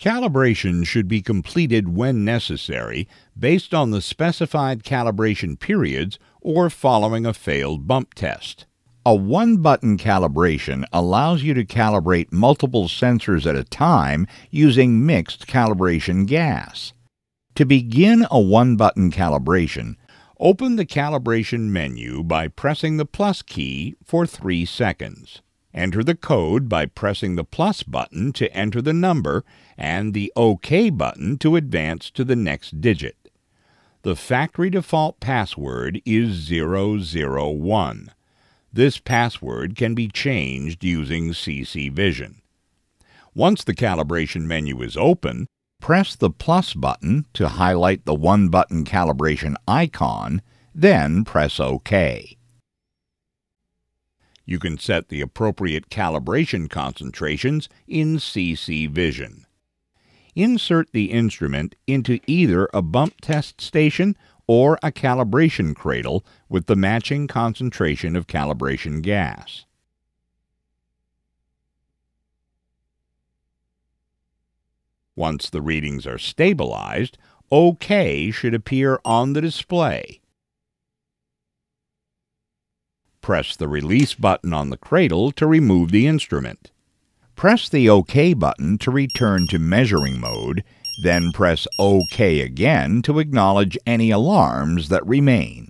Calibration should be completed when necessary based on the specified calibration periods or following a failed bump test. A one button calibration allows you to calibrate multiple sensors at a time using mixed calibration gas. To begin a one button calibration, open the calibration menu by pressing the plus key for 3 seconds. Enter the code by pressing the plus button to enter the number and the OK button to advance to the next digit. The factory default password is 001. This password can be changed using CC Vision. Once the calibration menu is open, press the plus button to highlight the one button calibration icon, then press OK. You can set the appropriate calibration concentrations in CC Vision. Insert the instrument into either a bump test station or a calibration cradle with the matching concentration of calibration gas. Once the readings are stabilized, OK should appear on the display. Press the release button on the cradle to remove the instrument. Press the OK button to return to measuring mode, then press OK again to acknowledge any alarms that remain.